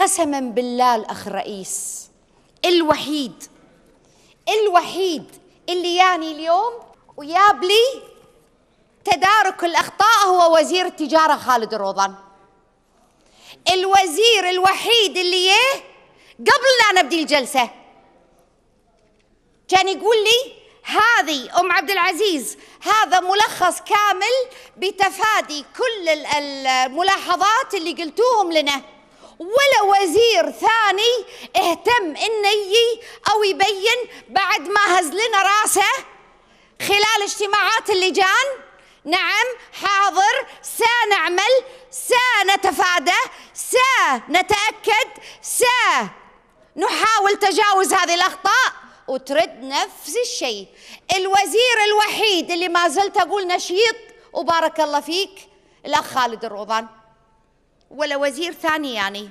قسما بالله الأخ الرئيس الوحيد الوحيد اللي ياني اليوم وياب لي تدارك الأخطاء هو وزير التجارة خالد الروضان الوزير الوحيد اللي يه قبل لا نبدي الجلسة. كان يقول لي هذه أم عبد العزيز هذا ملخص كامل بتفادي كل الملاحظات اللي قلتوهم لنا. ولا وزير ثاني اهتم انه يجي أو يبين بعد ما هز لنا راسه خلال اجتماعات اللجان. نعم حاضر سنعمل سنتفادى سنتأكد سنحاول تجاوز هذه الأخطاء. وترد نفس الشيء. الوزير الوحيد اللي ما زلت أقول نشيط. وبارك الله فيك الأخ خالد الروضان. ولا وزير ثاني يعني.